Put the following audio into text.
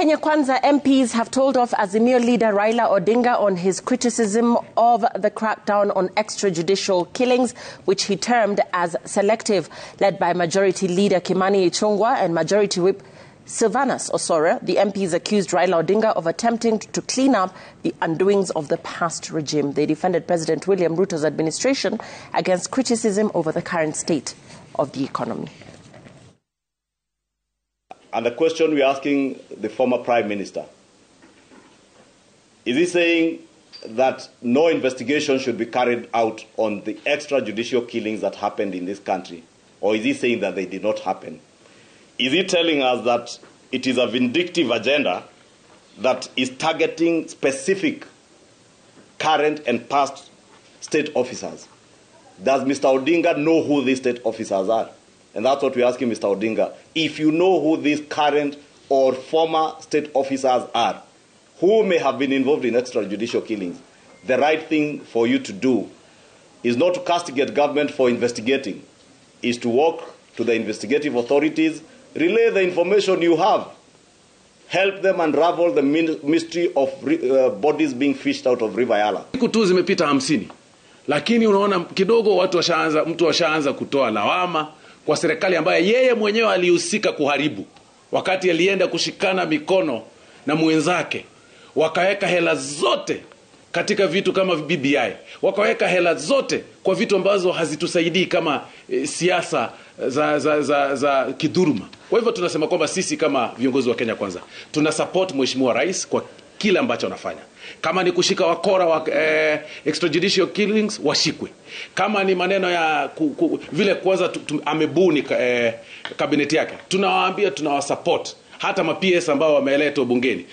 Kenya Kwanza MPs have told off Azimio leader Raila Odinga on his criticism of the crackdown on extrajudicial killings, which he termed as selective. Led by Majority Leader Kimani Ichung'wah and Majority Whip Sylvanus Osoro, the MPs accused Raila Odinga of attempting to clean up the undoings of the past regime. They defended President William Ruto's administration against criticism over the current state of the economy. And the question we're asking the former Prime Minister is he saying that no investigation should be carried out on the extrajudicial killings that happened in this country? Or is he saying that they did not happen? Is he telling us that it is a vindictive agenda that is targeting specific current and past state officers? Does Mr. Odinga know who these state officers are? And that's what we're asking Mr. Odinga. If you know who these current or former state officers are, who may have been involved in extrajudicial killings, the right thing for you to do is not to castigate government for investigating, is to walk to the investigative authorities, relay the information you have, help them unravel the mystery of uh, bodies being fished out of River Yala. Hamsini, lakini unaona kidogo watu washaanza, mtu washaanza kutoa lawama kwa serikali ambayo yeye mwenyewe alihusika kuharibu, wakati alienda kushikana mikono na mwenzake, wakaweka hela zote katika vitu kama BBI, wakaweka hela zote kwa vitu ambazo hazitusaidii kama e, siasa za, za, za, za kidhuruma. Kwa hivyo tunasema kwamba sisi kama viongozi wa Kenya Kwanza tuna support mheshimiwa rais kwa kile ambacho wanafanya Kama ni kushika wakora wa eh, extrajudicial killings washikwe. Kama ni maneno ya ku, ku, vile kwanza amebuni eh, kabineti yake, tunawaambia tunawasupport hata ma PS ambao wameletwa bungeni.